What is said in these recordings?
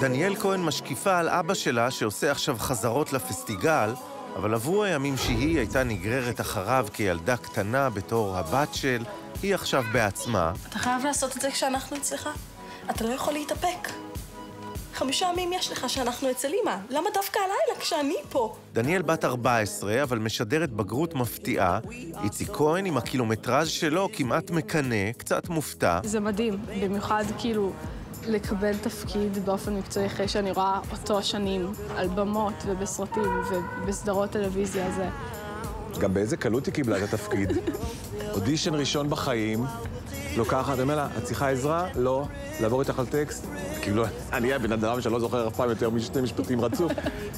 דניאל כהן משקיפה על אבא שלה שעושה עכשיו חזרות לפסטיגל, אבל עברו הימים שהיא הייתה נגררת אחריו כילדה קטנה בתור הבת של, היא עכשיו בעצמה. אתה חייב לעשות את זה כשאנחנו אצלך. אתה לא יכול להתאפק. חמישה ימים יש לך שאנחנו אצל אמא. למה דווקא הלילה כשאני פה? דניאל בת 14, אבל משדרת בגרות מפתיעה. איציק כהן עם הקילומטראז' שלו כמעט מקנא, קצת מופתע. זה מדהים, במיוחד כאילו לקבל תפקיד באופן מקצועי אחרי שאני רואה אותו שנים על במות ובסרטים ובסדרות טלוויזיה. זה... גם באיזה קלות היא קיבלה את התפקיד. אודישן ראשון בחיים, לוקחת, אומר לה, את צריכה עזרה? לא. לעבור איתך על טקסט? כאילו, אני הבן אדם שלא זוכר אף פעם יותר משני משפטים רצוף.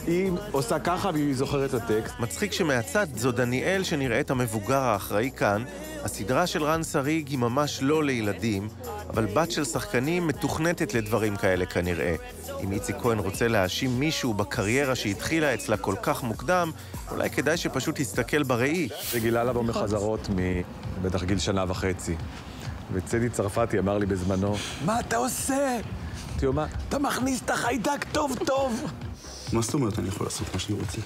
היא עושה ככה והיא זוכרת את הטקסט. מצחיק שמהצד זו דניאל שנראית המבוגר האחראי כאן. הסדרה של רן שריג היא ממש לא לילדים, אבל בת של שחקנים מתוכנתת לדברים כאלה כנראה. אם איציק כהן רוצה להאשים מישהו בקריירה שהתחילה אצלה כל כך מוקדם, אולי כדאי שפשוט יסתכל בראי. רגילה לבוא מחזרות מבטח גיל שנה וחצי. וצדי צרפתי אמר לי בזמנו, מה אתה עושה? אמרתי לו, מה? אתה מכניס את החיידק טוב טוב! מה זאת אומרת אני יכול לעשות מה שאני רוצה?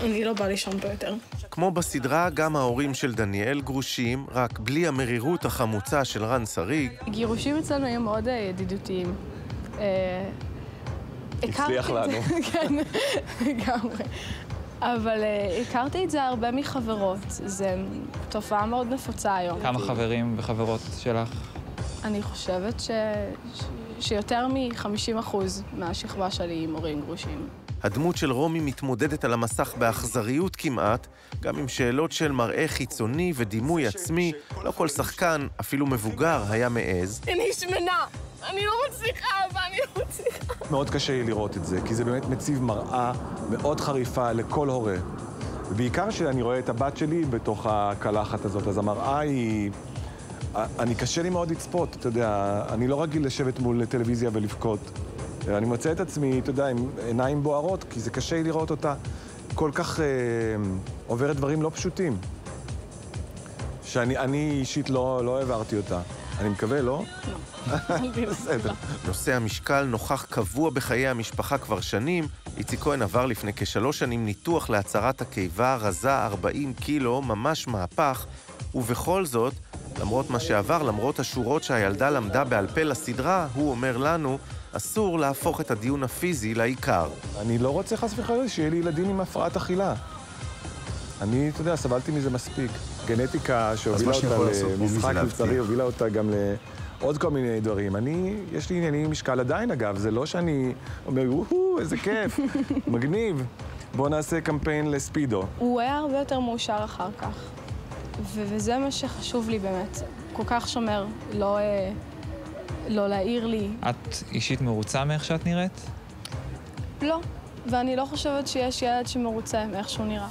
אני לא באה לישון פה יותר. כמו בסדרה, גם ההורים של דניאל גרושים, רק בלי המרירות החמוצה של רן שריג. גירושים אצלנו היו מאוד אה, ידידותיים. אה, הצליח לנו. כן, לגמרי. אבל אה, הכרתי את זה הרבה מחברות. זו תופעה מאוד נפוצה היום. כמה חברים וחברות שלך? אני חושבת ש... ש... שיותר מ-50% מהשכבה שלי עם הורים גרושים. הדמות של רומי מתמודדת על המסך באכזריות כמעט, גם עם שאלות של מראה חיצוני ודימוי עצמי. לא כל שחקן, אפילו מבוגר, היה מעז. אני שמנה! אני לא מצליחה, אבל אני לא מצליחה. מאוד קשה לי לראות את זה, כי זה באמת מציב מראה מאוד חריפה לכל הורה. ובעיקר שאני רואה את הבת שלי בתוך הקלחת הזאת, אז המראה היא... אני קשה לי מאוד לצפות, אתה יודע, אני לא רגיל לשבת מול טלוויזיה ולבכות. אני מוצא את עצמי, אתה יודע, עם עיניים בוערות, כי זה קשה לי לראות אותה כל כך אה, עוברת דברים לא פשוטים. שאני אני אישית לא, לא העברתי אותה. אני מקווה, לא? בסדר. נושא המשקל נוכח קבוע בחיי המשפחה כבר שנים. איציק כהן עבר לפני כשלוש שנים ניתוח להצהרת הקיבה, רזה 40 קילו, ממש מהפך, ובכל זאת, למרות מה שעבר, למרות השורות שהילדה למדה בעל פה לסדרה, הוא אומר לנו, אסור להפוך את הדיון הפיזי לעיקר. אני לא רוצה חס וחלילה שיהיה לי ילדים עם הפרעת אכילה. אני, אתה יודע, סבלתי מזה מספיק. גנטיקה שהובילה אותה למשחק מבצרי. הובילה אותה גם לעוד כל מיני דברים. אני, יש לי עניינים עם משקל עדיין, אגב. זה לא שאני אומר, וואו, איזה כיף, מגניב. בואו נעשה קמפיין לספידו. הוא היה הרבה יותר מאושר אחר כך. וזה מה שחשוב לי באמת. כל כך שומר, לא, אה, לא להעיר לי. את אישית מרוצה מאיך שאת נראית? לא. ואני לא חושבת שיש ילד שמרוצה מאיך שהוא נראה.